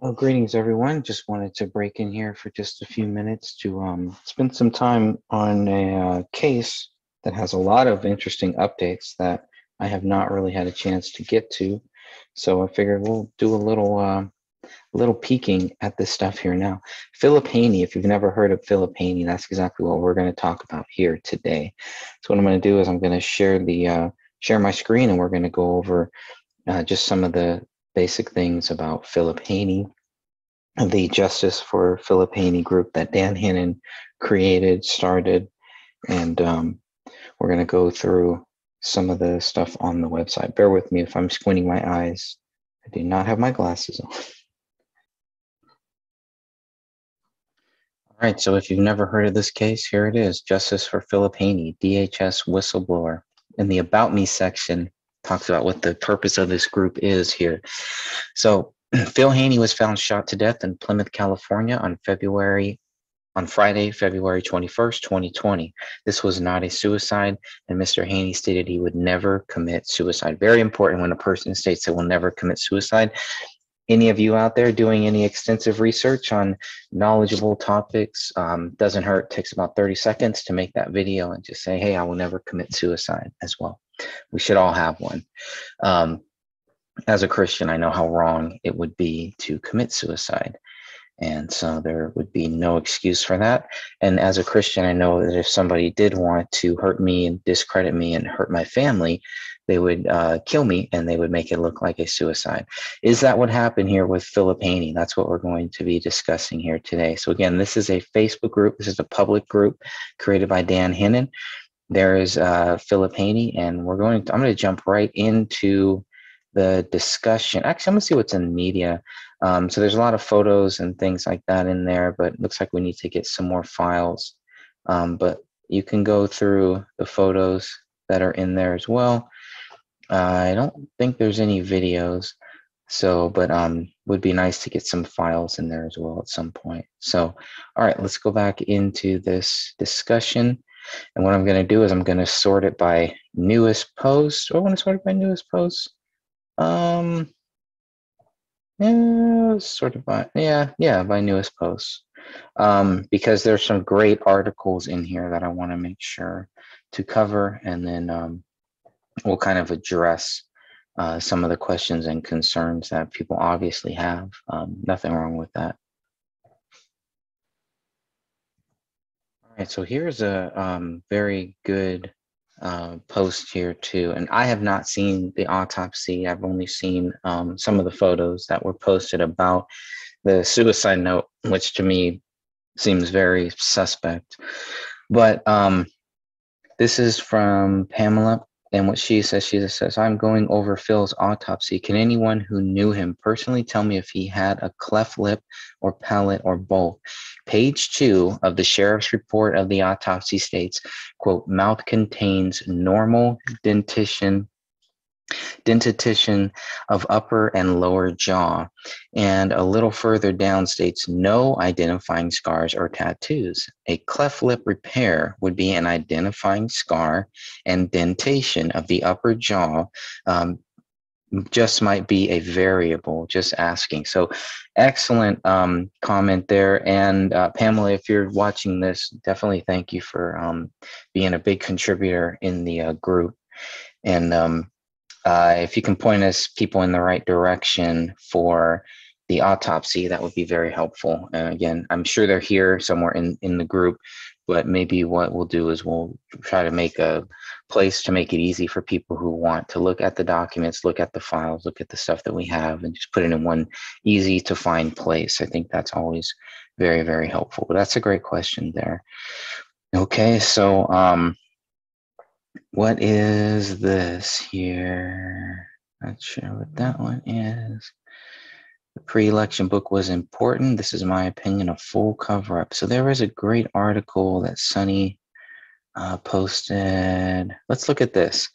Well, greetings, everyone. Just wanted to break in here for just a few minutes to um, spend some time on a uh, case that has a lot of interesting updates that I have not really had a chance to get to. So I figured we'll do a little uh, little peeking at this stuff here now. Philip Haney, if you've never heard of Philip Haney, that's exactly what we're going to talk about here today. So what I'm going to do is I'm going to share the uh, share my screen and we're going to go over uh, just some of the basic things about Philip Haney, the Justice for Haney group that Dan Hannon created, started, and um, we're going to go through some of the stuff on the website. Bear with me if I'm squinting my eyes. I do not have my glasses on. All right, so if you've never heard of this case, here it is Justice for Haney, DHS whistleblower. In the About Me section, talks about what the purpose of this group is here. So Phil Haney was found shot to death in Plymouth, California on February on Friday, February 21st, 2020. This was not a suicide, and Mr. Haney stated he would never commit suicide. Very important when a person states they will never commit suicide. Any of you out there doing any extensive research on knowledgeable topics, um, doesn't hurt, takes about 30 seconds to make that video and just say, hey, I will never commit suicide as well. We should all have one. Um, as a Christian, I know how wrong it would be to commit suicide. And so there would be no excuse for that. And as a Christian, I know that if somebody did want to hurt me and discredit me and hurt my family, they would uh, kill me and they would make it look like a suicide. Is that what happened here with Philip Haney? That's what we're going to be discussing here today. So again, this is a Facebook group. This is a public group created by Dan Hannon. There is uh, Philip Haney, and we're going to, I'm going to jump right into the discussion. Actually, I'm gonna see what's in media. Um, so there's a lot of photos and things like that in there, but looks like we need to get some more files. Um, but you can go through the photos that are in there as well. Uh, I don't think there's any videos, so but um, would be nice to get some files in there as well at some point. So, all right, let's go back into this discussion. And what I'm going to do is I'm going to sort it by newest post. Oh, I want to sort it by newest post. Um, yeah, sort of by yeah, yeah, by newest posts. Um, because there's some great articles in here that I want to make sure to cover, and then um, we'll kind of address uh, some of the questions and concerns that people obviously have. Um, nothing wrong with that. All right, so here's a um, very good uh, post here too. And I have not seen the autopsy. I've only seen um, some of the photos that were posted about the suicide note, which to me seems very suspect. But um, this is from Pamela and what she says, she says, I'm going over Phil's autopsy. Can anyone who knew him personally tell me if he had a cleft lip or palate or both? Page two of the sheriff's report of the autopsy states, quote, mouth contains normal dentition dentition of upper and lower jaw. And a little further down states no identifying scars or tattoos. A cleft lip repair would be an identifying scar and dentation of the upper jaw. Um, just might be a variable just asking so excellent um, comment there and uh, pamela if you're watching this definitely thank you for um, being a big contributor in the uh, group and um, uh, if you can point us people in the right direction for the autopsy, that would be very helpful. And again, I'm sure they're here somewhere in, in the group, but maybe what we'll do is we'll try to make a place to make it easy for people who want to look at the documents, look at the files, look at the stuff that we have, and just put it in one easy to find place. I think that's always very, very helpful. But that's a great question there. Okay, so um, what is this here? Not sure what that one is. The pre-election book was important. This is my opinion, a full cover-up. So there was a great article that Sunny uh, posted. Let's look at this.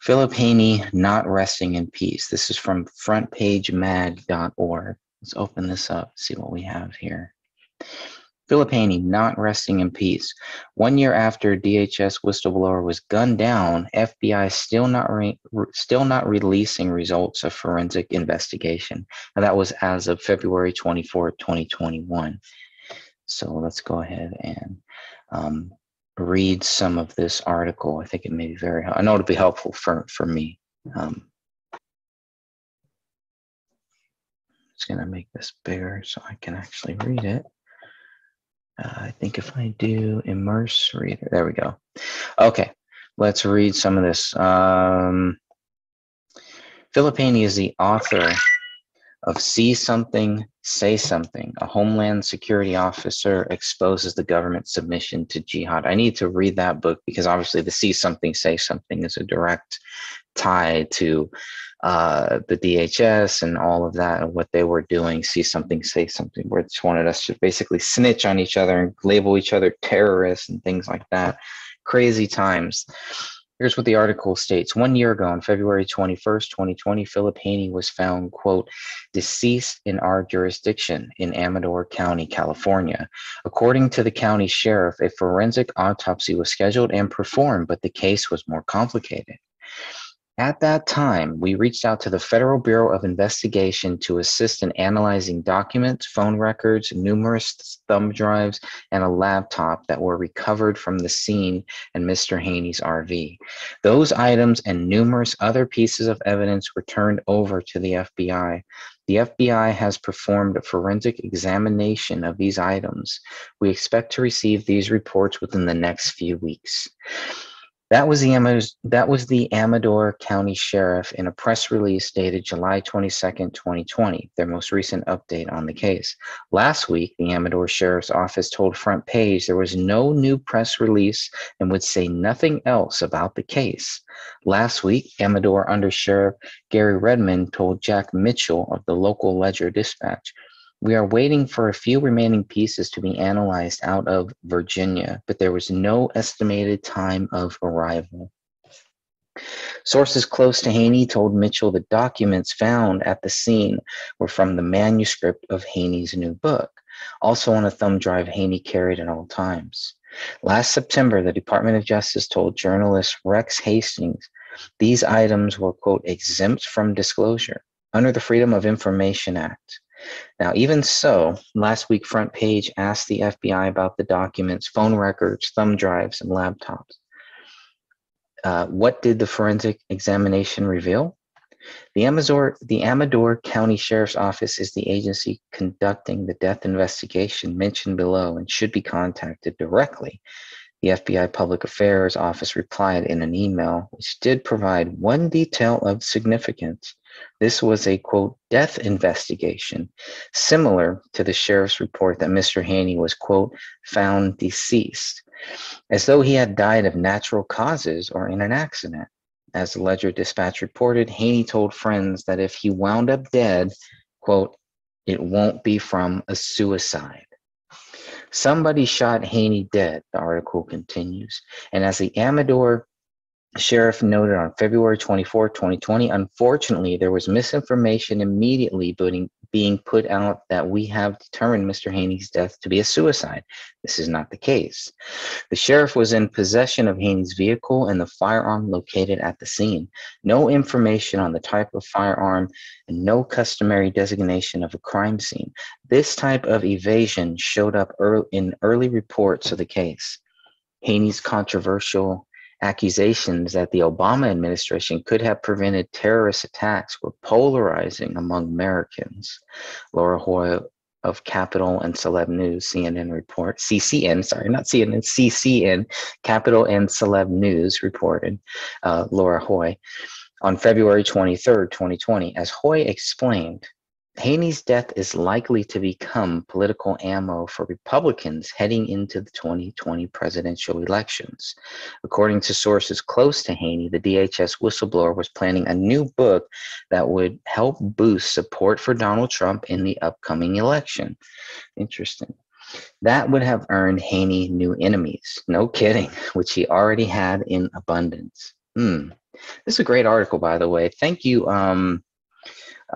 Philip Haney not resting in peace. This is from frontpagemag.org. Let's open this up, see what we have here. Haney not resting in peace. One year after DHS whistleblower was gunned down, FBI still not re- still not releasing results of forensic investigation. And that was as of February 24, 2021. So let's go ahead and um, read some of this article. I think it may be very, I know it'll be helpful for, for me. Um, just gonna make this bigger so I can actually read it. Uh, I think if I do immerse reader, there we go. Okay, let's read some of this. Um, is the author of See Something, Say Something. A Homeland Security officer exposes the government submission to jihad. I need to read that book because obviously the See Something, Say Something is a direct tie to uh, the DHS and all of that and what they were doing, see something, say something, just wanted us to basically snitch on each other and label each other terrorists and things like that. Crazy times. Here's what the article states. One year ago, on February 21st, 2020, Philip Haney was found, quote, deceased in our jurisdiction in Amador County, California. According to the county sheriff, a forensic autopsy was scheduled and performed, but the case was more complicated. At that time, we reached out to the Federal Bureau of Investigation to assist in analyzing documents, phone records, numerous thumb drives, and a laptop that were recovered from the scene and Mr. Haney's RV. Those items and numerous other pieces of evidence were turned over to the FBI. The FBI has performed a forensic examination of these items. We expect to receive these reports within the next few weeks. That was the that was the Amador County Sheriff in a press release dated July 22nd, 2020, their most recent update on the case. Last week, the Amador Sheriff's Office told Front Page there was no new press release and would say nothing else about the case. Last week, Amador Under Sheriff Gary Redmond told Jack Mitchell of the local Ledger Dispatch we are waiting for a few remaining pieces to be analyzed out of Virginia, but there was no estimated time of arrival. Sources close to Haney told Mitchell the documents found at the scene were from the manuscript of Haney's new book, also on a thumb drive Haney carried at all times. Last September, the Department of Justice told journalist Rex Hastings these items were, quote, exempt from disclosure under the Freedom of Information Act. Now, even so, last week Front Page asked the FBI about the documents, phone records, thumb drives, and laptops. Uh, what did the forensic examination reveal? The Amador, the Amador County Sheriff's Office is the agency conducting the death investigation mentioned below and should be contacted directly. The FBI Public Affairs Office replied in an email, which did provide one detail of significance. This was a quote death investigation, similar to the sheriff's report that Mr. Haney was quote found deceased, as though he had died of natural causes or in an accident. As the Ledger Dispatch reported, Haney told friends that if he wound up dead, quote, it won't be from a suicide. Somebody shot Haney dead, the article continues. And as the Amador sheriff noted on February 24, 2020, unfortunately, there was misinformation immediately being, being put out that we have determined Mr. Haney's death to be a suicide. This is not the case. The sheriff was in possession of Haney's vehicle and the firearm located at the scene. No information on the type of firearm and no customary designation of a crime scene. This type of evasion showed up early, in early reports of the case. Haney's controversial accusations that the Obama administration could have prevented terrorist attacks were polarizing among Americans. Laura Hoy of Capital and Celeb News, CNN report, CCN, sorry, not CNN, CCN, Capital and Celeb News reported, uh, Laura Hoy, on February 23rd, 2020. As Hoy explained, Haney's death is likely to become political ammo for Republicans heading into the 2020 presidential elections. According to sources close to Haney, the DHS whistleblower was planning a new book that would help boost support for Donald Trump in the upcoming election. Interesting. That would have earned Haney new enemies. No kidding, which he already had in abundance. Hmm. This is a great article, by the way. Thank you. Um,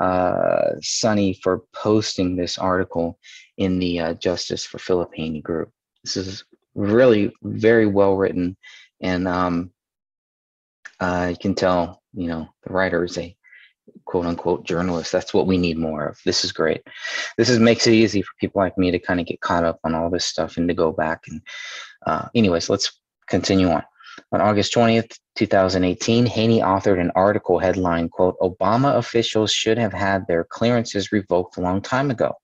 uh, Sunny for posting this article in the uh, Justice for Philip Haney group. This is really very well written, and um, uh, you can tell, you know, the writer is a quote unquote journalist. That's what we need more of. This is great. This is makes it easy for people like me to kind of get caught up on all this stuff and to go back. And uh, anyways, let's continue on. On August 20th, 2018, Haney authored an article headline, quote, Obama officials should have had their clearances revoked a long time ago.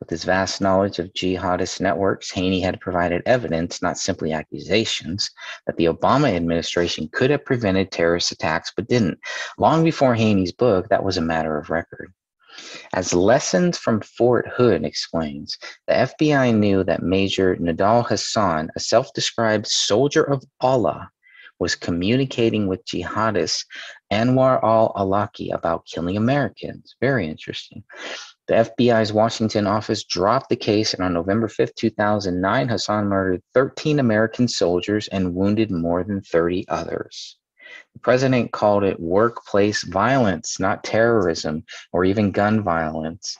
With his vast knowledge of jihadist networks, Haney had provided evidence, not simply accusations, that the Obama administration could have prevented terrorist attacks but didn't. Long before Haney's book, that was a matter of record. As Lessons from Fort Hood explains, the FBI knew that Major Nidal Hasan, a self described soldier of Allah, was communicating with jihadist Anwar al Awlaki about killing Americans. Very interesting. The FBI's Washington office dropped the case, and on November 5, 2009, Hasan murdered 13 American soldiers and wounded more than 30 others. The president called it workplace violence, not terrorism or even gun violence.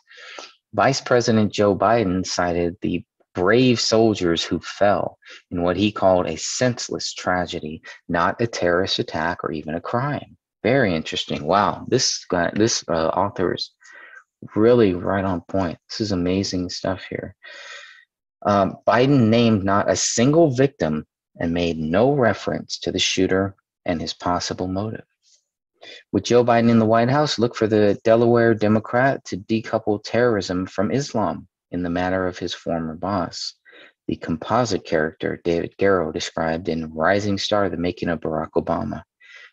Vice President Joe Biden cited the brave soldiers who fell in what he called a senseless tragedy, not a terrorist attack or even a crime. Very interesting. Wow, this guy, this uh, author is really right on point. This is amazing stuff here. Um, Biden named not a single victim and made no reference to the shooter and his possible motive. With Joe Biden in the White House, look for the Delaware Democrat to decouple terrorism from Islam in the matter of his former boss. The composite character David Garrow described in Rising Star, The Making of Barack Obama.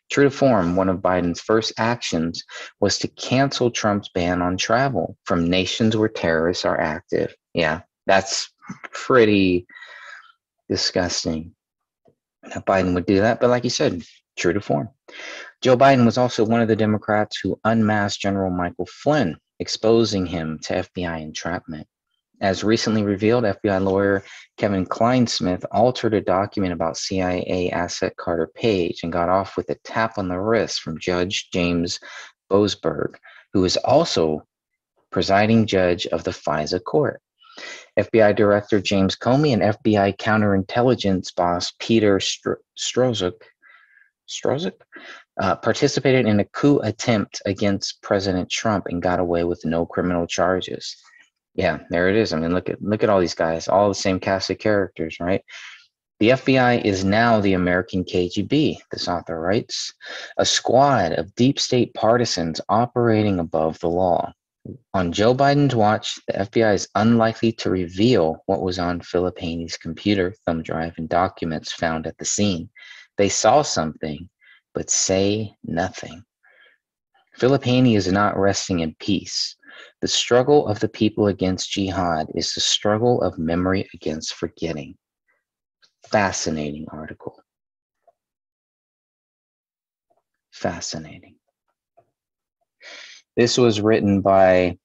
True to form, one of Biden's first actions was to cancel Trump's ban on travel from nations where terrorists are active. Yeah, that's pretty disgusting Now, Biden would do that. But like you said, true to form. Joe Biden was also one of the Democrats who unmasked General Michael Flynn, exposing him to FBI entrapment. As recently revealed, FBI lawyer Kevin Clinesmith altered a document about CIA asset Carter Page and got off with a tap on the wrist from Judge James Boasberg, who is also presiding judge of the FISA court. FBI Director James Comey and FBI counterintelligence boss Peter Strzok, Strzok uh, participated in a coup attempt against President Trump and got away with no criminal charges. Yeah, there it is. I mean, look at look at all these guys, all the same cast of characters, right? The FBI is now the American KGB, this author writes, a squad of deep state partisans operating above the law. On Joe Biden's watch, the FBI is unlikely to reveal what was on Philip Haney's computer, thumb drive, and documents found at the scene. They saw something, but say nothing. Philip Haney is not resting in peace. The struggle of the people against jihad is the struggle of memory against forgetting. Fascinating article. Fascinating. This was written by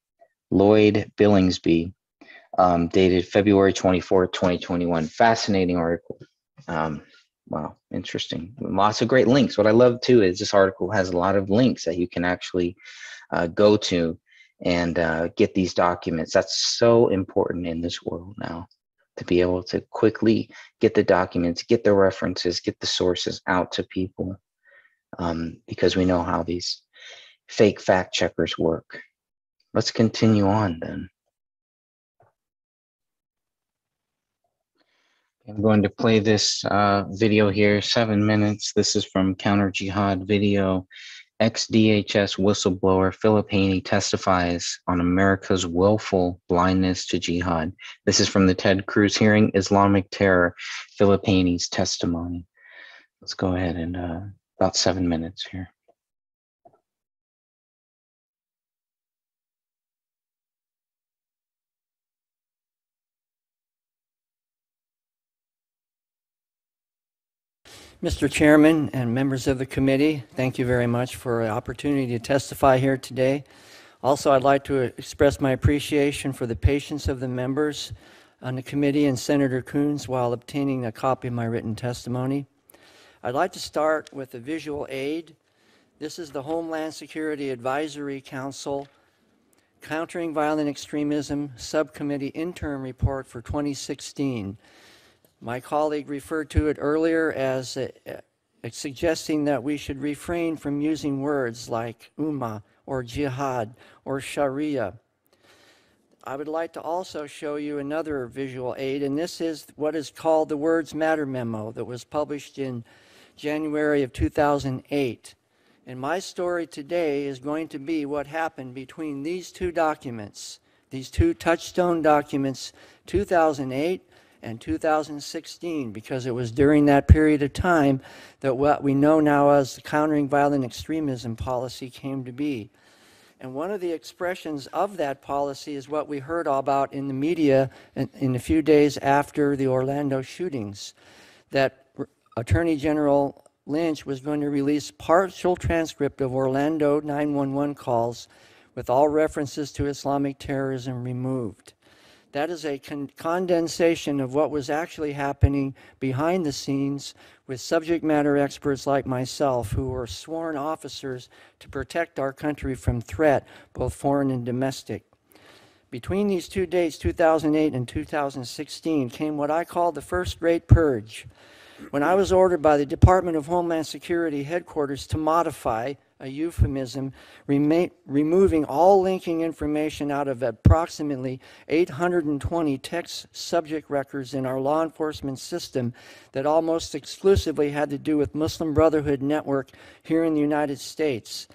Lloyd Billingsley, um, dated February 24, 2021. Fascinating article. Um, wow, interesting. Lots of great links. What I love too is this article has a lot of links that you can actually uh, go to and uh, get these documents. That's so important in this world now to be able to quickly get the documents, get the references, get the sources out to people um, because we know how these fake fact checkers work. Let's continue on then. I'm going to play this uh, video here, seven minutes. This is from Counter Jihad Video Ex-DHS whistleblower Philip Haney testifies on America's willful blindness to jihad. This is from the Ted Cruz hearing, Islamic Terror, Philip Haney's testimony. Let's go ahead and uh, about seven minutes here. Mr. Chairman and members of the committee, thank you very much for the opportunity to testify here today. Also, I'd like to express my appreciation for the patience of the members on the committee and Senator Coons while obtaining a copy of my written testimony. I'd like to start with a visual aid. This is the Homeland Security Advisory Council Countering Violent Extremism Subcommittee Interim Report for 2016. My colleague referred to it earlier as uh, uh, suggesting that we should refrain from using words like Ummah or jihad or Sharia. I would like to also show you another visual aid, and this is what is called the Words Matter memo that was published in January of 2008. And my story today is going to be what happened between these two documents, these two touchstone documents, 2008 and 2016, because it was during that period of time that what we know now as the Countering Violent Extremism policy came to be. And one of the expressions of that policy is what we heard all about in the media in, in a few days after the Orlando shootings, that Attorney General Lynch was going to release partial transcript of Orlando 911 calls with all references to Islamic terrorism removed. That is a con- condensation of what was actually happening behind the scenes with subject matter experts like myself who were sworn officers to protect our country from threat, both foreign and domestic. Between these two dates, 2008 and 2016, came what I call the first great purge. When I was ordered by the Department of Homeland Security headquarters to modify a euphemism, rema- removing all linking information out of approximately 820 TECS subject records in our law enforcement system that almost exclusively had to do with Muslim Brotherhood Network here in the United States.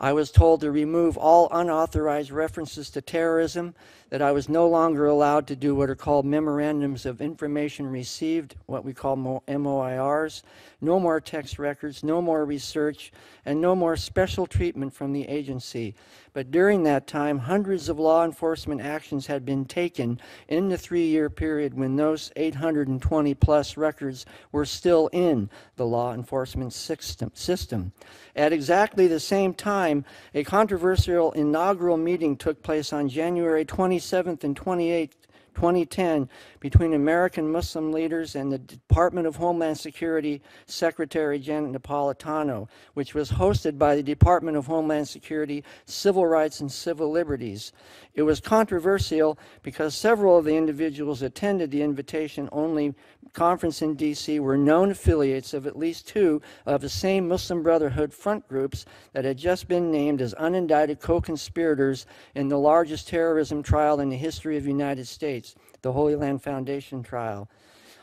I was told to remove all unauthorized references to terrorism, that I was no longer allowed to do what are called memorandums of information received, what we call mo- MOIRs, no more TECS records, no more research, and no more special treatment from the agency. But during that time, hundreds of law enforcement actions had been taken in the three year period when those 820 plus records were still in the law enforcement system. system. At exactly the same time, a controversial inaugural meeting took place on January 27th and 28th. 2010 between American Muslim leaders and the Department of Homeland Security Secretary Janet Napolitano, which was hosted by the Department of Homeland Security Civil Rights and Civil Liberties. It was controversial because several of the individuals attended the invitation only conference in D.C. were known affiliates of at least two of the same Muslim Brotherhood front groups that had just been named as unindicted co conspirators in the largest terrorism trial in the history of the United States, the Holy Land Foundation trial.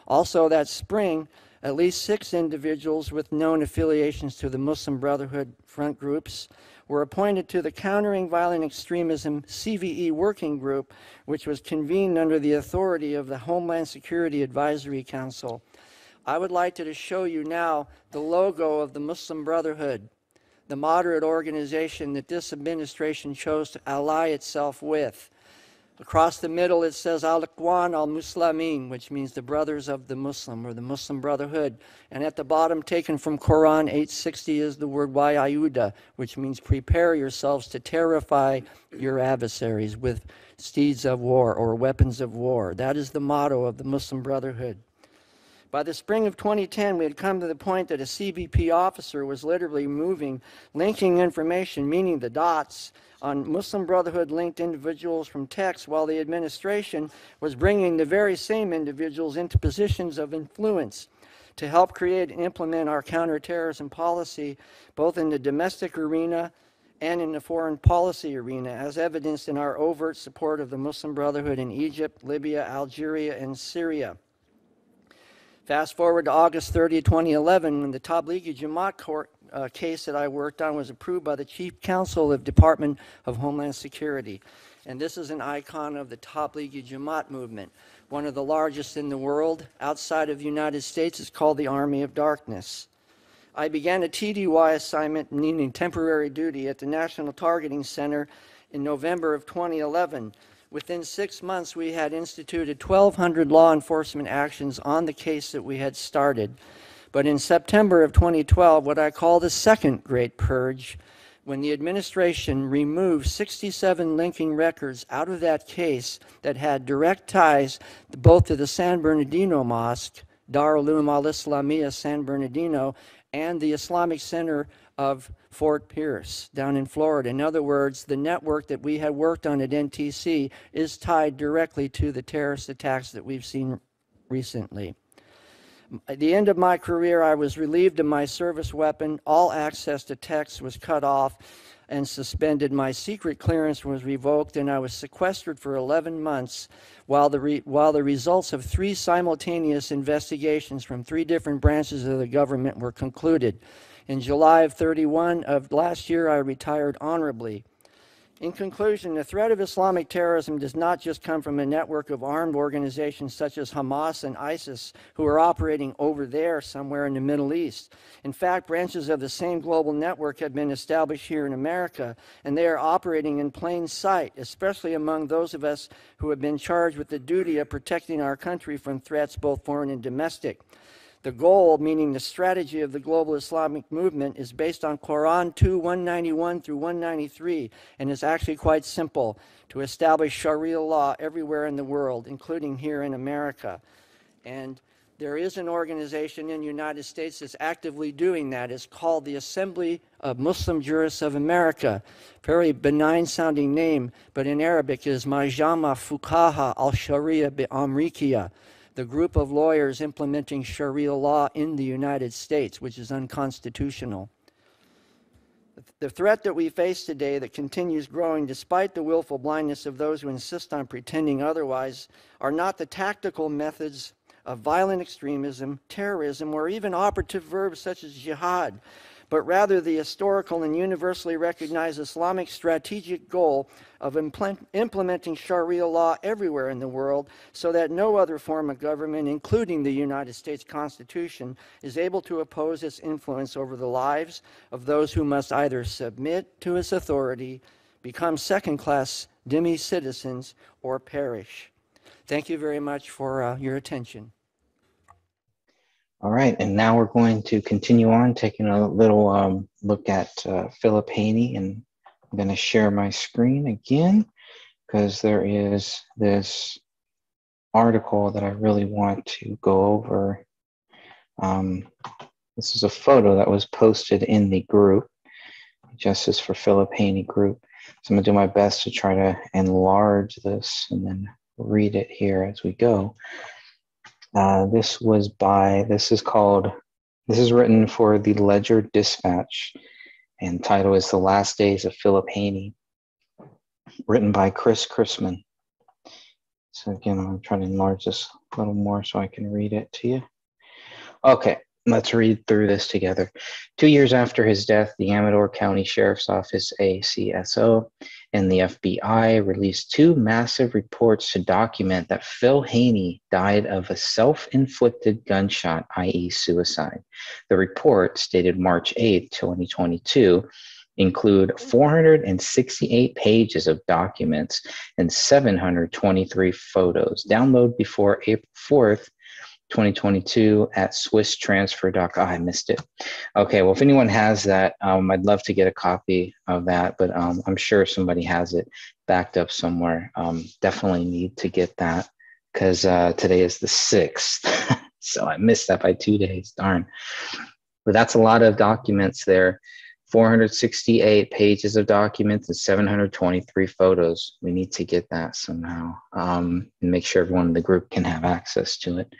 Also, that spring, at least six individuals with known affiliations to the Muslim Brotherhood front groups were appointed to the Countering Violent Extremism CVE Working Group, which was convened under the authority of the Homeland Security Advisory Council. I would like to show you now the logo of the Muslim Brotherhood, the moderate organization that this administration chose to ally itself with. Across the middle, it says Al Ikhwan al Muslimin, which means the brothers of the Muslim or the Muslim Brotherhood. And at the bottom, taken from Quran 860, is the word Wayayuda, which means prepare yourselves to terrify your adversaries with steeds of war or weapons of war. That is the motto of the Muslim Brotherhood. By the spring of 2010, we had come to the point that a CBP officer was literally moving, linking information, meaning the dots, on Muslim Brotherhood linked individuals from TECS, while the administration was bringing the very same individuals into positions of influence to help create and implement our counterterrorism policy, both in the domestic arena and in the foreign policy arena, as evidenced in our overt support of the Muslim Brotherhood in Egypt, Libya, Algeria, and Syria. Fast forward to August 30, 2011, when the Tablighi Jamaat court uh, case that I worked on was approved by the Chief Counsel of Department of Homeland Security. And this is an icon of the Tablighi Jamaat movement, one of the largest in the world outside of the United States. It's called the Army of Darkness. I began a TDY assignment, meaning temporary duty, at the National Targeting Center in November of 2011. Within six months, we had instituted 1,200 law enforcement actions on the case that we had started. But in September of 2012, what I call the second great purge, when the administration removed 67 linking records out of that case that had direct ties both to the San Bernardino Mosque Darul Uloom al Islamiyah San Bernardino, and the Islamic Center of Fort Pierce down in Florida. In other words, the network that we had worked on at NTC is tied directly to the terrorist attacks that we've seen recently. At the end of my career, I was relieved of my service weapon. All access to TECS was cut off and suspended. My secret clearance was revoked, and I was sequestered for 11 months while the, while the results of three simultaneous investigations from three different branches of the government were concluded. In July of 31 of last year, I retired honorably. In conclusion, the threat of Islamic terrorism does not just come from a network of armed organizations such as Hamas and ISIS who are operating over there somewhere in the Middle East. In fact, branches of the same global network have been established here in America, and they are operating in plain sight, especially among those of us who have been charged with the duty of protecting our country from threats both foreign and domestic. The goal, meaning the strategy of the global Islamic movement, is based on Quran 2 191 through 193 and is actually quite simple to establish Sharia law everywhere in the world, including here in America. And there is an organization in the United States that's actively doing that. It's called the Assembly of Muslim Jurists of America. Very benign sounding name, but in Arabic is Majama Fuqaha al Sharia bi Amrikiya the group of lawyers implementing Sharia law in the United States, which is unconstitutional. The threat that we face today that continues growing despite the willful blindness of those who insist on pretending otherwise are not the tactical methods of violent extremism, terrorism, or even operative verbs such as jihad, but rather the historical and universally recognized Islamic strategic goal of implementing Sharia law everywhere in the world so that no other form of government, including the United States Constitution, is able to oppose its influence over the lives of those who must either submit to its authority, become second class demi citizens, or perish. Thank you very much for uh, your attention. All right, and now we're going to continue on taking a little um, look at uh, Philip Haney, and I'm going to share my screen again because there is this article that I really want to go over. Um, this is a photo that was posted in the group, Justice for Philip Haney group. So I'm going to do my best to try to enlarge this and then read it here as we go. Uh, this was by, this is called, this is written for the Ledger Dispatch, and title is The Last Days of Philip Haney, written by Chris Chrisman. So again, I'm trying to enlarge this a little more so I can read it to you. Okay, Let's read through this together. Two years after his death, the Amador County Sheriff's Office, ACSO, and the FBI released two massive reports to document that Phil Haney died of a self inflicted gunshot, i.e., suicide. The reports, dated March 8, 2022, include 468 pages of documents and 723 photos. Download before April 4th 2022 at swisstransfer.com. Oh, I missed it. Okay, well, if anyone has that, um, I'd love to get a copy of that, but um, I'm sure somebody has it backed up somewhere. Um, definitely need to get that because uh, today is the 6th. so I missed that by two days. Darn. But that's a lot of documents there. 468 pages of documents and 723 photos. We need to get that somehow um, and make sure everyone in the group can have access to it.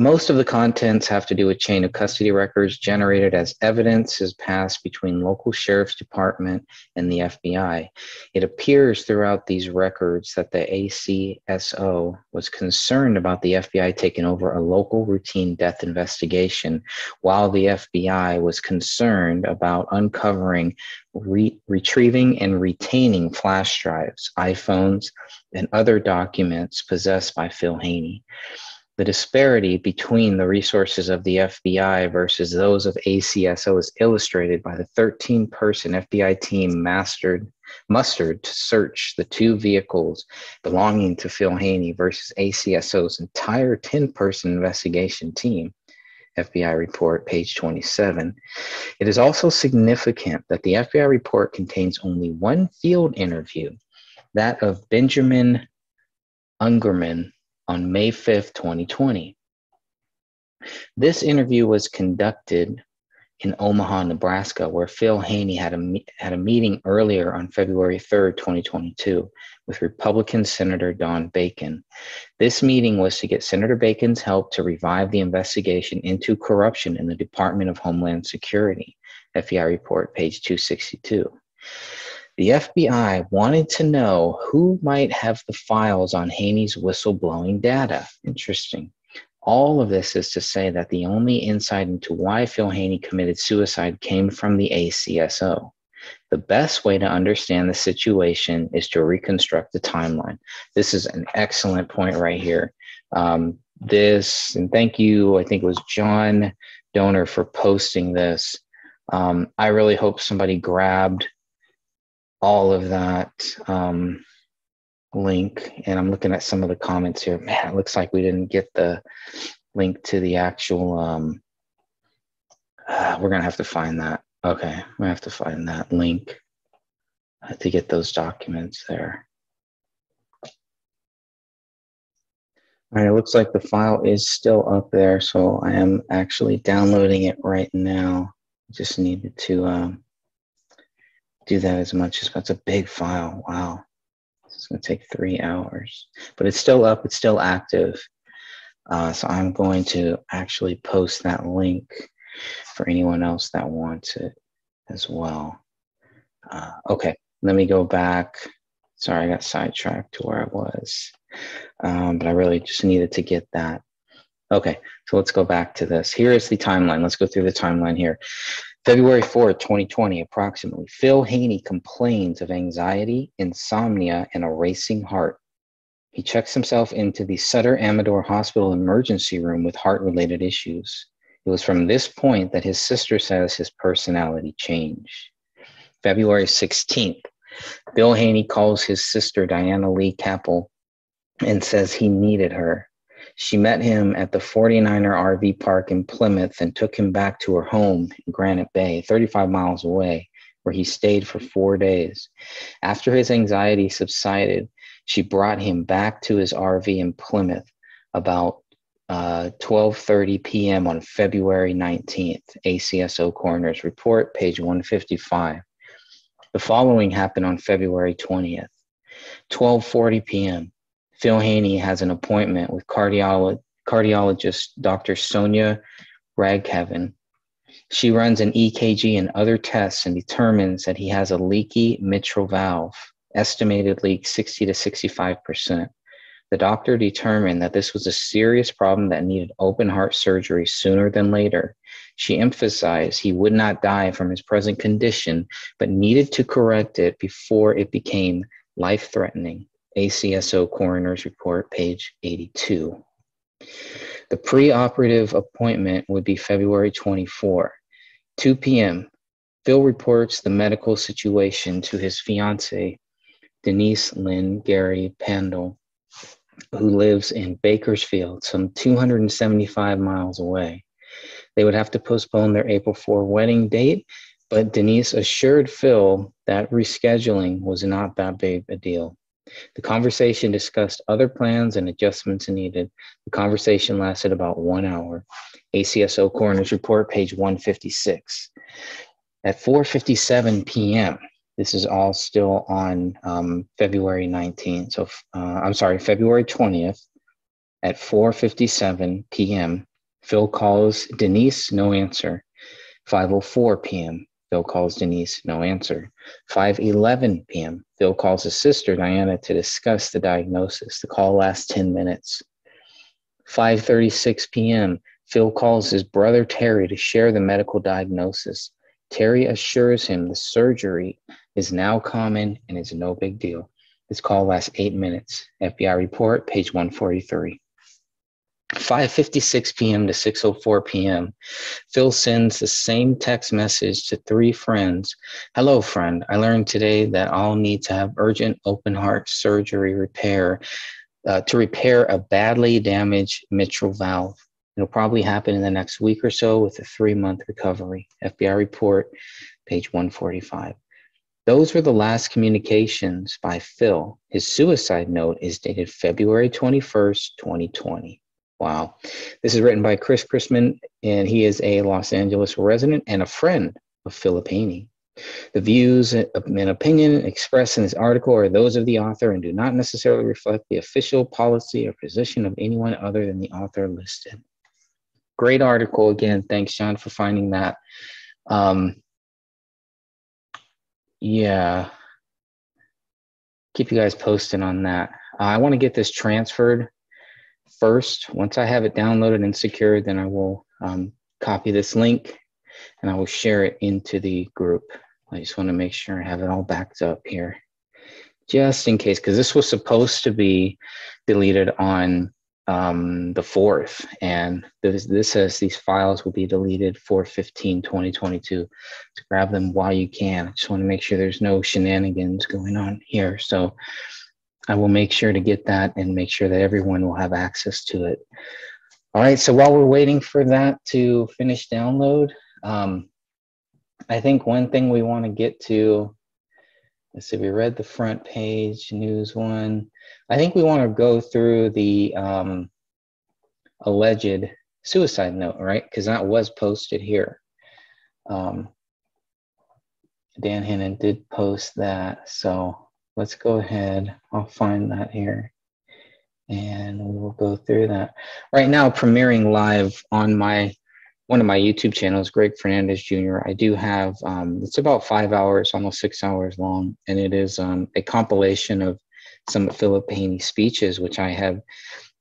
Most of the contents have to do with chain of custody records generated as evidence is passed between local sheriff's department and the FBI. It appears throughout these records that the ACSO was concerned about the FBI taking over a local routine death investigation, while the FBI was concerned about uncovering, re- retrieving, and retaining flash drives, iPhones, and other documents possessed by Phil Haney the disparity between the resources of the FBI versus those of ACSO is illustrated by the 13 person FBI team mastered, mustered to search the two vehicles belonging to Phil Haney versus ACSO's entire 10 person investigation team. FBI report, page 27. It is also significant that the FBI report contains only one field interview, that of Benjamin Ungerman on May 5th, 2020. This interview was conducted in Omaha, Nebraska, where Phil Haney had a, had a meeting earlier on February 3rd, 2022, with Republican Senator Don Bacon. This meeting was to get Senator Bacon's help to revive the investigation into corruption in the Department of Homeland Security. FBI report, page 262. The FBI wanted to know who might have the files on Haney's whistleblowing data. Interesting. All of this is to say that the only insight into why Phil Haney committed suicide came from the ACSO. The best way to understand the situation is to reconstruct the timeline. This is an excellent point right here. Um, this, and thank you, I think it was John Donor for posting this. Um, I really hope somebody grabbed all of that um, link. And I'm looking at some of the comments here. Man, it looks like we didn't get the link to the actual. Um, uh, we're going to have to find that. Okay, we have to find that link uh, to get those documents there. All right, it looks like the file is still up there, so I am actually downloading it right now. Just needed to um, do that as much as that's a big file. Wow, it's going to take three hours, but it's still up. It's still active. Uh, so I'm going to actually post that link for anyone else that wants it as well. Uh, okay, let me go back. Sorry, I got sidetracked to where I was, um, but I really just needed to get that. Okay, so let's go back to this. Here is the timeline. Let's go through the timeline here. February 4, 2020, approximately, Phil Haney complains of anxiety, insomnia, and a racing heart. He checks himself into the Sutter Amador Hospital emergency room with heart related issues. It was from this point that his sister says his personality changed. February 16th, Bill Haney calls his sister Diana Lee Capel and says he needed her. She met him at the 49er RV park in Plymouth and took him back to her home in Granite Bay, 35 miles away, where he stayed for four days. After his anxiety subsided, she brought him back to his RV in Plymouth about uh, 12:30 p.m. on February 19th. ACSO coroner's report, page 155. The following happened on February 20th. 12:40 p.m. Phil Haney has an appointment with cardiolo- cardiologist Dr. Sonia Raghavan. She runs an EKG and other tests and determines that he has a leaky mitral valve, estimated leak 60 to 65 percent. The doctor determined that this was a serious problem that needed open heart surgery sooner than later. She emphasized he would not die from his present condition, but needed to correct it before it became life threatening. ACSO Coroner's Report, page 82. The preoperative appointment would be February 24, 2 p.m. Phil reports the medical situation to his fiancee, Denise Lynn Gary Pandel, who lives in Bakersfield, some 275 miles away. They would have to postpone their April 4 wedding date, but Denise assured Phil that rescheduling was not that big a deal. The conversation discussed other plans and adjustments needed. The conversation lasted about one hour. ACSO Coroner's Report, page 156. At 4:57 p.m., this is all still on um, February 19th. So uh, I'm sorry, February 20th at 4:57 p.m. Phil calls Denise, no answer. 5:04 p.m. Phil calls Denise, no answer. 5:11 p.m. Phil calls his sister Diana to discuss the diagnosis. The call lasts 10 minutes. 5:36 p.m. Phil calls his brother Terry to share the medical diagnosis. Terry assures him the surgery is now common and is no big deal. This call lasts eight minutes. FBI report, page 143. 5:56 p.m. to 6:04 p.m. Phil sends the same text message to three friends. Hello, friend. I learned today that I'll need to have urgent open heart surgery repair uh, to repair a badly damaged mitral valve. It'll probably happen in the next week or so with a three-month recovery. FBI report, page 145. Those were the last communications by Phil. His suicide note is dated February 21st, 2020. Wow. This is written by Chris Chrisman, and he is a Los Angeles resident and a friend of Haney. The views and opinion expressed in this article are those of the author and do not necessarily reflect the official policy or position of anyone other than the author listed. Great article again. Thanks, John, for finding that. Um, yeah, keep you guys posted on that. Uh, I want to get this transferred first. Once I have it downloaded and secured, then I will um, copy this link and I will share it into the group. I just want to make sure I have it all backed up here, just in case, because this was supposed to be deleted on um, the 4th, and this, this says these files will be deleted for 15 2022. To grab them while you can. I just want to make sure there's no shenanigans going on here. So I will make sure to get that and make sure that everyone will have access to it. All right, so while we're waiting for that to finish download, um, I think one thing we want to get to, let's see, we read the front page news one. I think we want to go through the um, alleged suicide note, right? Because that was posted here. Um, Dan Hannon did post that. So let's go ahead. I'll find that here and we will go through that. Right now, premiering live on my one of my YouTube channels, Greg Fernandez Jr. I do have um, it's about five hours, almost six hours long, and it is um, a compilation of some of Philip Haney speeches, which I have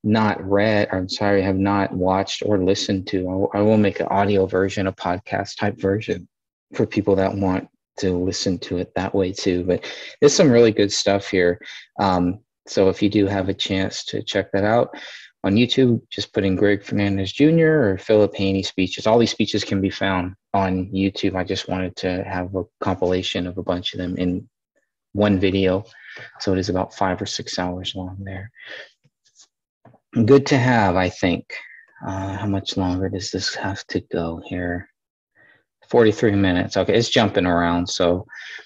not read. I'm sorry, have not watched or listened to. I, I will make an audio version, a podcast type version, for people that want to listen to it that way too. But there's some really good stuff here. Um, so if you do have a chance to check that out, on YouTube, just put in Greg Fernandez Jr. or Philip Haney speeches. All these speeches can be found on YouTube. I just wanted to have a compilation of a bunch of them in one video. So it is about five or six hours long there. Good to have, I think. Uh, how much longer does this have to go here? 43 minutes. Okay, it's jumping around. So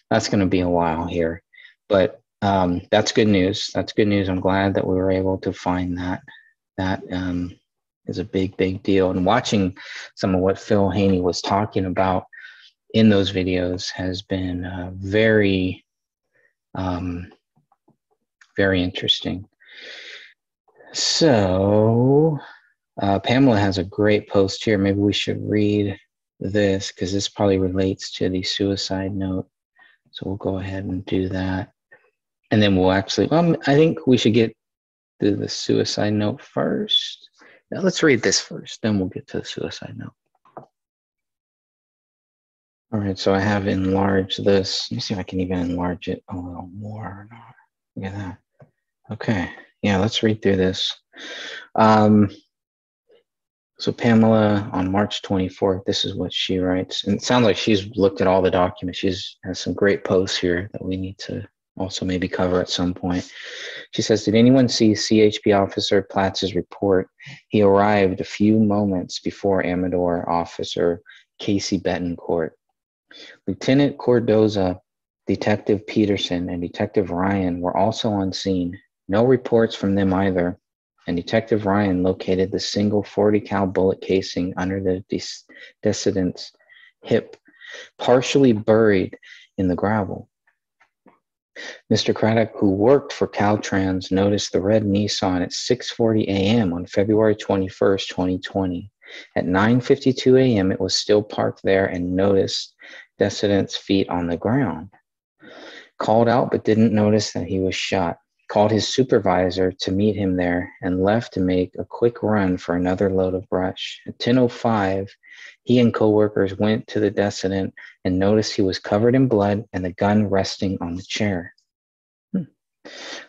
that's going to be a while here. But um, that's good news. That's good news. I'm glad that we were able to find that that um, is a big, big deal. And watching some of what Phil Haney was talking about in those videos has been uh, very, um, very interesting. So, uh, Pamela has a great post here. Maybe we should read this because this probably relates to the suicide note. So we'll go ahead and do that. And then we'll actually, well, I think we should get to the suicide note first. Now let's read this first, then we'll get to the suicide note. All right, so I have enlarged this. Let me see if I can even enlarge it a little more or not. Look at that. Okay, yeah, let's read through this. Um, so Pamela on March 24th, this is what she writes. And it sounds like she's looked at all the documents. She's has some great posts here that we need to also maybe cover at some point. She says, Did anyone see CHP Officer Platz's report? He arrived a few moments before Amador Officer Casey Betancourt. Lieutenant Cordoza, Detective Peterson, and Detective Ryan were also on scene. No reports from them either. And Detective Ryan located the single 40 cal bullet casing under the decedent's hip, partially buried in the gravel. Mr. Craddock, who worked for Caltrans, noticed the red Nissan at 6:40 a.m. on February 21, 2020. At 9:52 a.m., it was still parked there and noticed Decedent's feet on the ground. Called out but didn't notice that he was shot. Called his supervisor to meet him there and left to make a quick run for another load of brush. At 10:05, he and coworkers went to the decedent and noticed he was covered in blood and the gun resting on the chair. Hmm.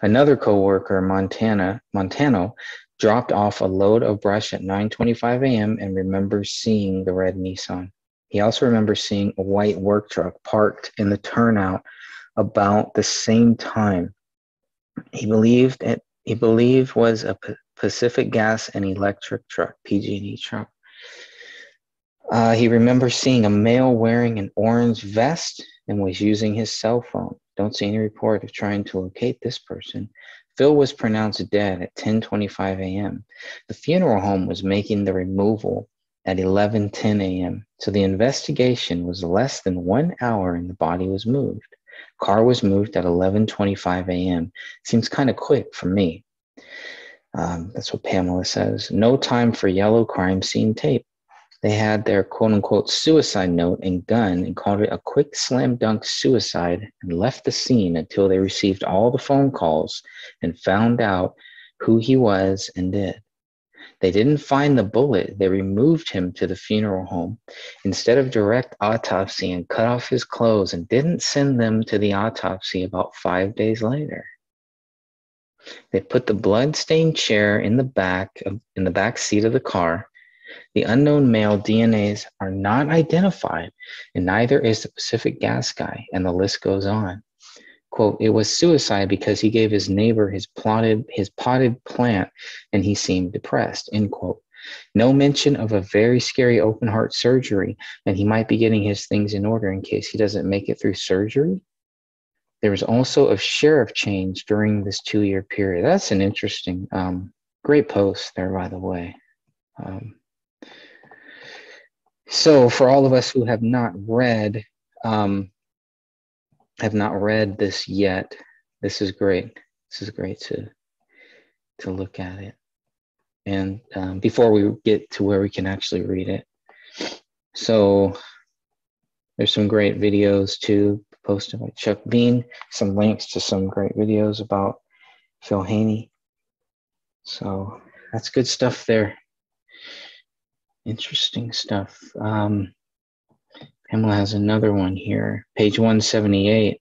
Another coworker, Montana, Montano, dropped off a load of brush at 9:25 a.m. and remembers seeing the red Nissan. He also remembers seeing a white work truck parked in the turnout about the same time. He believed it he believed was a Pacific Gas and Electric truck, PG&E truck. Uh, he remembers seeing a male wearing an orange vest and was using his cell phone. Don't see any report of trying to locate this person. Phil was pronounced dead at 10:25 a.m. The funeral home was making the removal at 11:10 a.m. So the investigation was less than 1 hour and the body was moved. Car was moved at 11:25 a.m. Seems kind of quick for me. Um, that's what Pamela says. No time for yellow crime scene tape. They had their quote unquote suicide note and gun and called it a quick slam dunk suicide and left the scene until they received all the phone calls and found out who he was and did. They didn't find the bullet. They removed him to the funeral home instead of direct autopsy and cut off his clothes and didn't send them to the autopsy about five days later. They put the blood-stained chair in the back of, in the back seat of the car. The unknown male DNAs are not identified, and neither is the Pacific gas guy, and the list goes on. Quote, it was suicide because he gave his neighbor his plotted his potted plant and he seemed depressed, end quote. No mention of a very scary open heart surgery, and he might be getting his things in order in case he doesn't make it through surgery. There was also a sheriff change during this two year period. That's an interesting, um, great post there, by the way. Um, so, for all of us who have not read, um, have not read this yet, this is great. This is great to to look at it. And um, before we get to where we can actually read it, so there's some great videos too posted by Chuck Bean, some links to some great videos about Phil Haney. So that's good stuff there. Interesting stuff. Um, Pamela has another one here, page 178,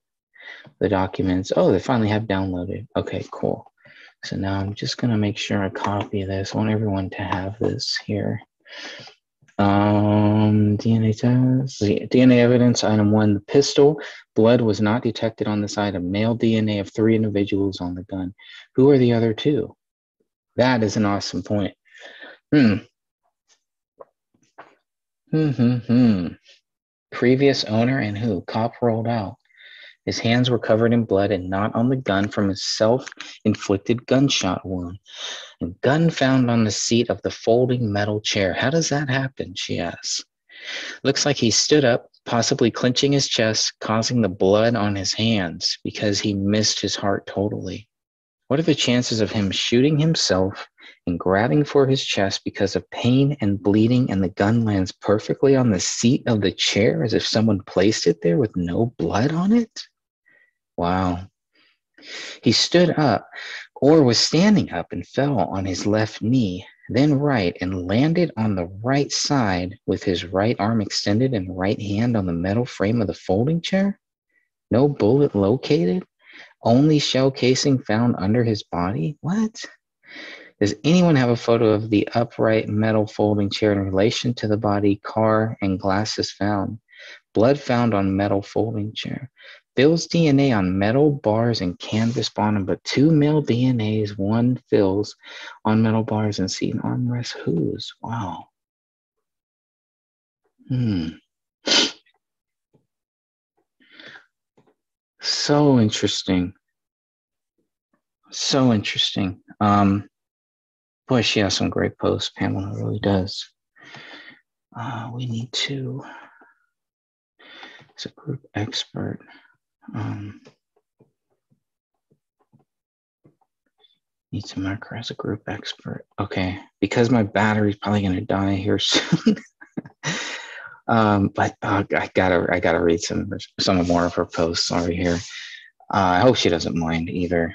the documents. Oh, they finally have downloaded. Okay, cool. So now I'm just going to make sure I copy this. I want everyone to have this here. Um, DNA test, DNA evidence, item one, the pistol. Blood was not detected on this item. Male DNA of three individuals on the gun. Who are the other two? That is an awesome point. Hmm. Hmm, hmm, hmm. Previous owner and who? Cop rolled out. His hands were covered in blood and not on the gun from his self inflicted gunshot wound. A gun found on the seat of the folding metal chair. How does that happen? She asks. Looks like he stood up, possibly clenching his chest, causing the blood on his hands because he missed his heart totally. What are the chances of him shooting himself and grabbing for his chest because of pain and bleeding, and the gun lands perfectly on the seat of the chair as if someone placed it there with no blood on it? Wow. He stood up or was standing up and fell on his left knee, then right, and landed on the right side with his right arm extended and right hand on the metal frame of the folding chair? No bullet located? Only shell casing found under his body? What? Does anyone have a photo of the upright metal folding chair in relation to the body, car, and glasses found? Blood found on metal folding chair. Phil's DNA on metal bars and canvas bottom, but two male DNAs, one Phil's on metal bars and seat armrest. Whose? Wow. Hmm. So interesting. So interesting. Um, boy, she has some great posts. Pamela really does. Uh, we need to. It's a group expert. Um, need to mark her as a group expert. Okay, because my battery's probably gonna die here soon. Um, but uh, I gotta I gotta read some some more of her posts. over here. Uh, I hope she doesn't mind either.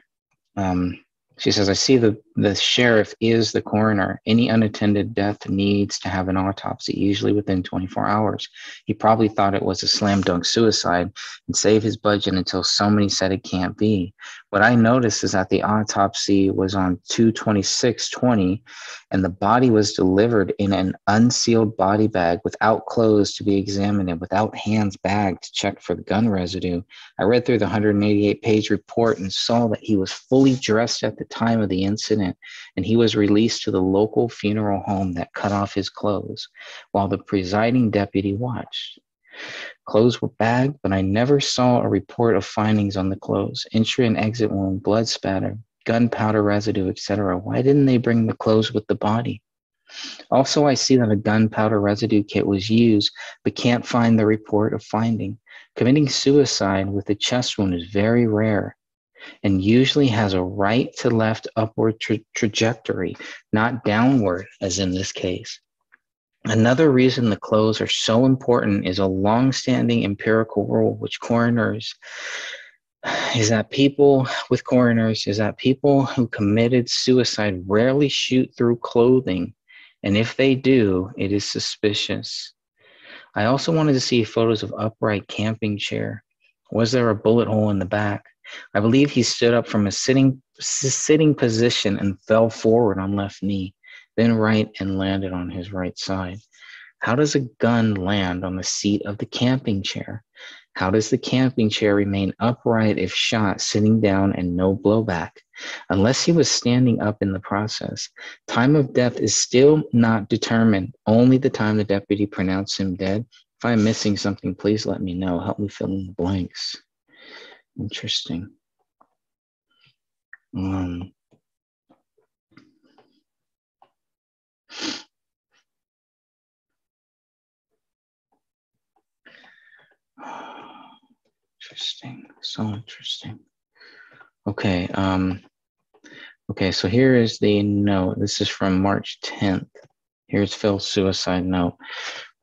Um, she says, I see the, the sheriff is the coroner. Any unattended death needs to have an autopsy, usually within 24 hours. He probably thought it was a slam dunk suicide and save his budget until somebody said it can't be. What I noticed is that the autopsy was on 22620 and the body was delivered in an unsealed body bag without clothes to be examined and without hands bagged to check for the gun residue. I read through the 188 page report and saw that he was fully dressed at the time of the incident and he was released to the local funeral home that cut off his clothes while the presiding deputy watched. Clothes were bagged, but I never saw a report of findings on the clothes. Entry and exit wound, blood spatter, gunpowder residue, etc. Why didn't they bring the clothes with the body? Also, I see that a gunpowder residue kit was used, but can't find the report of finding. Committing suicide with a chest wound is very rare and usually has a right to left upward tra- trajectory, not downward, as in this case. Another reason the clothes are so important is a long-standing empirical rule, which coroners is that people with coroners is that people who committed suicide rarely shoot through clothing, and if they do, it is suspicious. I also wanted to see photos of upright camping chair. Was there a bullet hole in the back? I believe he stood up from a sitting sitting position and fell forward on left knee, then right and landed on his right side. How does a gun land on the seat of the camping chair? How does the camping chair remain upright if shot sitting down and no blowback? Unless he was standing up in the process. Time of death is still not determined, only the time the deputy pronounced him dead. If I'm missing something, please let me know. Help me fill in the blanks. Interesting. Um, interesting. So interesting. Okay. Um, okay. So here is the note. This is from March 10th. Here's Phil's suicide note.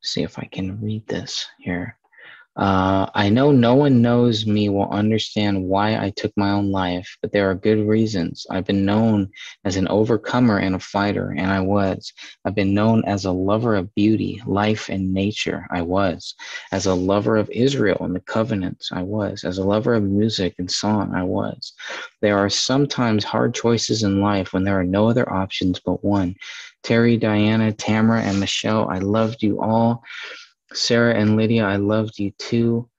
See if I can read this here. Uh, I know no one knows me will understand why I took my own life, but there are good reasons. I've been known as an overcomer and a fighter, and I was. I've been known as a lover of beauty, life, and nature. I was. As a lover of Israel and the covenants. I was. As a lover of music and song. I was. There are sometimes hard choices in life when there are no other options but one. Terry, Diana, Tamara, and Michelle, I loved you all. Sarah and Lydia, I loved you too.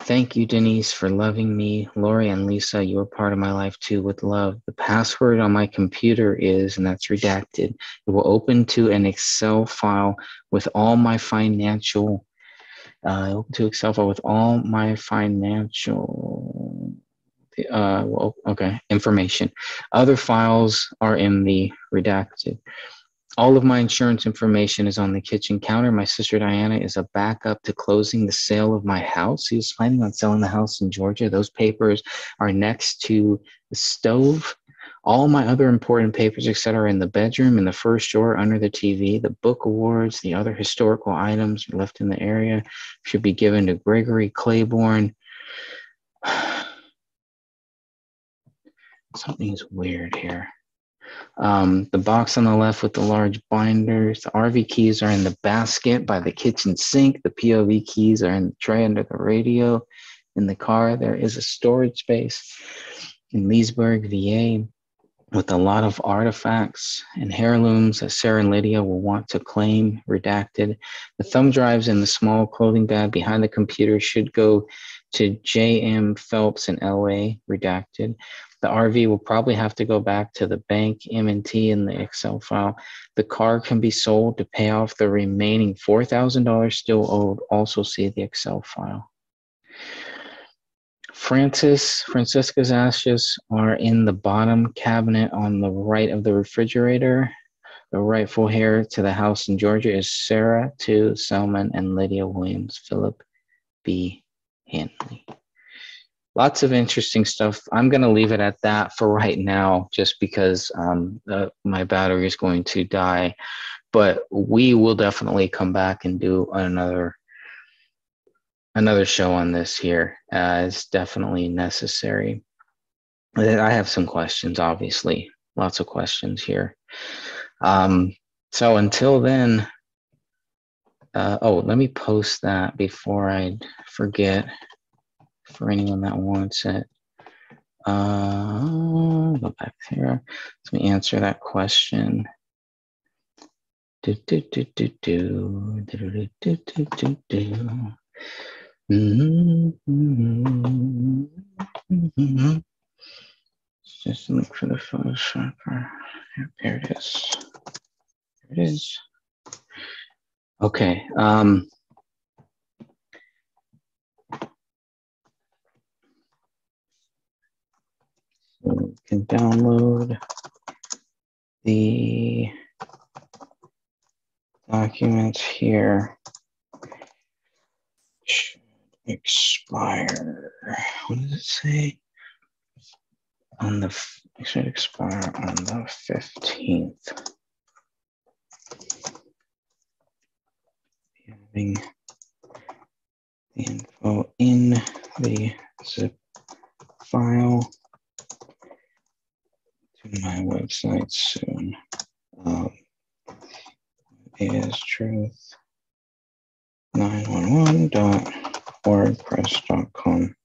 Thank you, Denise, for loving me. Lori and Lisa, you were part of my life too with love. The password on my computer is, and that's redacted, it will open to an Excel file with all my financial, uh, open to Excel file with all my financial, uh, well, okay, information. Other files are in the redacted all of my insurance information is on the kitchen counter. My sister Diana is a backup to closing the sale of my house. He was planning on selling the house in Georgia. Those papers are next to the stove. All my other important papers, etc., are in the bedroom, in the first drawer under the TV. The book awards, the other historical items left in the area should be given to Gregory Claiborne. Something's weird here. Um, the box on the left with the large binders. The RV keys are in the basket by the kitchen sink. The POV keys are in the tray under the radio. In the car, there is a storage space in Leesburg, VA, with a lot of artifacts and heirlooms that Sarah and Lydia will want to claim redacted. The thumb drives in the small clothing bag behind the computer should go to J.M. Phelps in LA, redacted. The RV will probably have to go back to the bank M&T in the Excel file. The car can be sold to pay off the remaining $4,000 still owed. Also see the Excel file. Francis, Francisca's ashes are in the bottom cabinet on the right of the refrigerator. The rightful heir to the house in Georgia is Sarah to Selman and Lydia Williams, Philip B. Haney lots of interesting stuff. I'm going to leave it at that for right now, just because um, my battery is going to die. But we will definitely come back and do another another show on this here. Uh, it's definitely necessary. I have some questions, obviously, lots of questions here. Um, so until then, uh, oh, let me post that before I forget for anyone that wants it. Uh, go back here. Let me answer that question. Do, do, do, do, do, do, do, do, do, do, do. Mm-hmm. Mm-hmm. Just look for the Photoshopper. There it is. There it is. Okay. Um, can download the documents here. Should expire. What does it say? On the it should expire on the fifteenth. Having the info in the zip file to my website soon. Um, is truth 911.wordpress.com.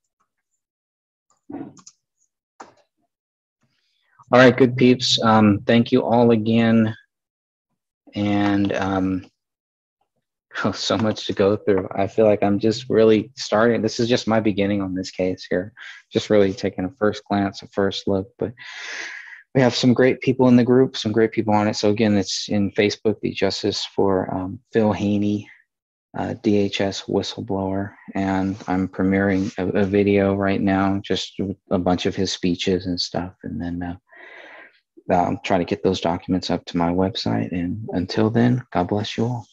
All right, good peeps. Um, thank you all again. And um, oh, so much to go through. I feel like I'm just really starting. This is just my beginning on this case here. Just really taking a first glance, a first look. But we have some great people in the group, some great people on it. So again, it's in Facebook, the Justice for um, Phil Haney, uh, DHS whistleblower, and I'm premiering a, a, video right now, just a bunch of his speeches and stuff, and then uh, I'll try to get those documents up to my website. And until then, God bless you all.